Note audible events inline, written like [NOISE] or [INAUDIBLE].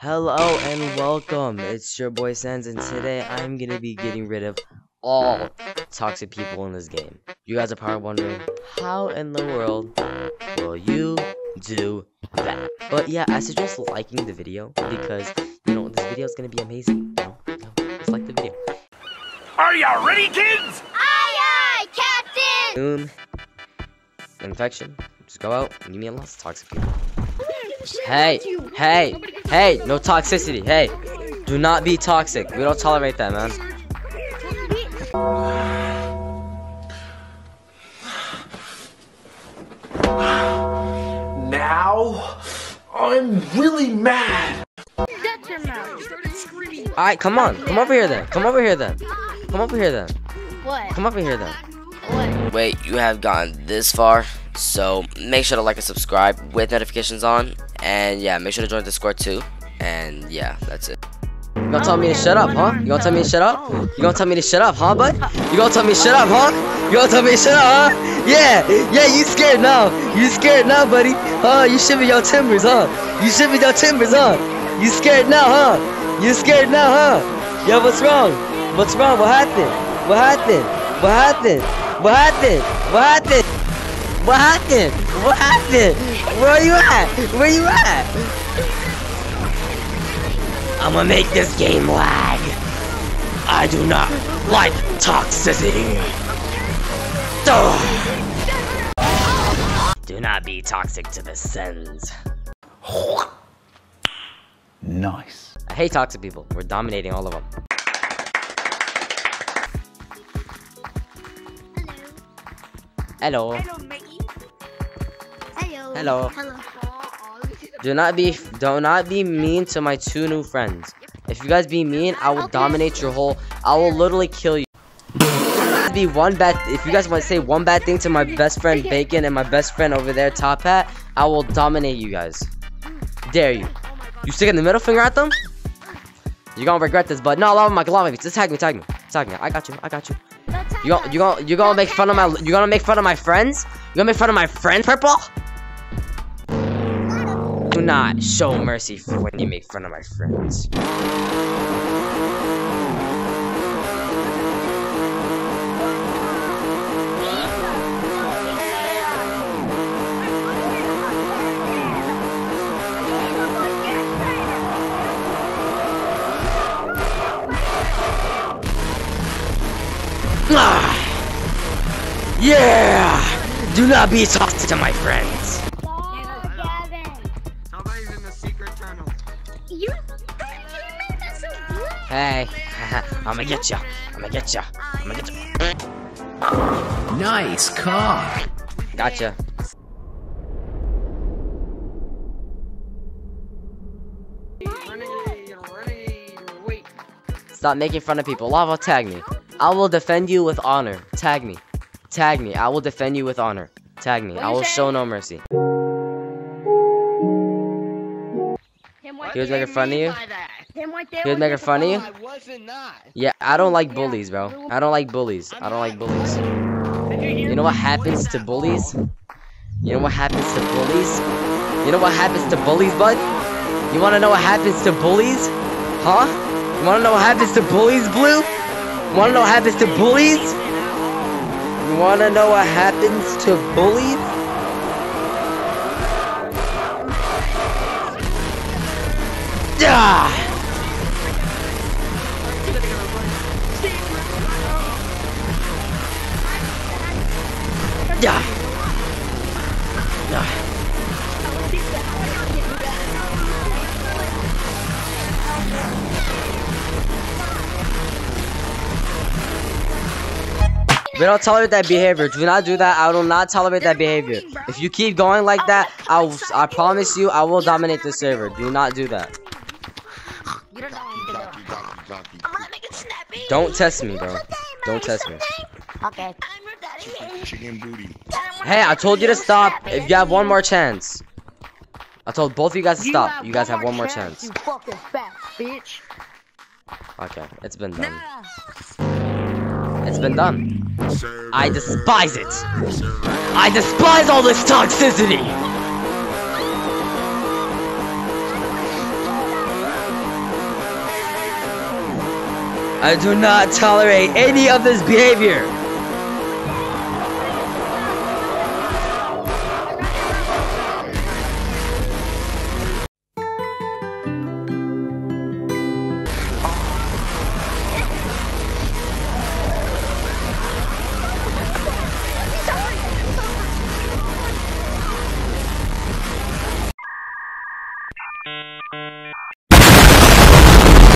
Hello and welcome. It's your boy Sennzz, and today I'm gonna be getting rid of all toxic people in this game. You guys are probably wondering, how in the world will you do that? But yeah, I suggest liking the video because you know this video is gonna be amazing. You know, you know, just like the video. Are y'all ready, kids? Aye, aye, Captain! Boom. Infection. Just go out and give me a lot of toxic people. Hey, hey, hey, no toxicity. Hey, do not be toxic. We don't tolerate that, man. Now, I'm really mad. Shut your mouth. Alright, come on. Come over here then. Come over here then. Come over here then. What? Come over here then. What? Wait, you have gotten this far. So make sure to like and subscribe with notifications on. And yeah, make sure to join the Discord too. And yeah, that's it. You gonna tell me to shut up, huh? You gonna tell me to shut up? You gonna tell me to shut up, huh, bud? You gonna tell me to shut up, huh? You gonna tell me to shut up, huh? Yeah, yeah, you scared now. You scared now, buddy. Huh? You shiver your timbers, huh? You shiver your timbers, huh? You scared now, huh? You scared now, huh? Yeah, what's wrong? What's wrong? What happened? What happened? What happened? What happened? What happened? What happened? What happened? Where are you at? Where are you at? I'm gonna make this game lag. I do not like toxicity. Ugh. Do not be toxic to the sens. Nice. I hate toxic people. We're dominating all of them. Hello. Hello, Maggie. Hello. Hello. Do not be do not be mean to my two new friends. If you guys be mean, I will dominate your whole I will literally kill you. Be one bad if you guys want to say one bad thing to my best friend Bacon and my best friend over there Top Hat, I will dominate you guys. Dare you. You sticking the middle finger at them? You're gonna regret this, but no, love my love me. Just tag me, tag me, tag me. I got you, I got you. You gonna you gonna you gonna make fun of my you gonna make fun of my friends? You gonna make fun of my friends, Purple? Do not show mercy for when you make fun of my friends. Ah! Yeah! Do not be toxic to my friends. Hey, [LAUGHS] I'ma get ya. I'ma get ya. I'ma get ya. Nice car. Gotcha. Renegade, renegade, wait. Stop making fun of people. Lava, tag me. I will defend you with honor. Tag me. Tag me. I will defend you with honor. Tag me. I will show no mercy. He was making fun of you? He was making fun of you? I wasn't not. Yeah, I don't like bullies, bro. I don't like bullies. I don't like bullies. You know what happens to bullies? You know what happens to bullies? You know what happens to bullies, bud? You wanna know what happens to bullies? Huh? You wanna know what happens to bullies, Blue? You wanna know what happens to bullies? You wanna know what happens to bullies? Yeah! Yeah! We don't tolerate that behavior. Do not do that. I will not tolerate that behavior. If you keep going like that, I will, I promise you, I will dominate the server. Do not do that. Don't know anything. I'm gonna make it snappy. Don't test me, bro. Don't test me. Okay. I'm your daddy. Chicken booty. Hey, I told you to stop if you have one more chance. I told both of you guys to stop. You guys have one more chance. You fucking fat bitch. Okay, it's been done. It's been done. I despise it. I despise all this toxicity. I do not tolerate any of this behavior.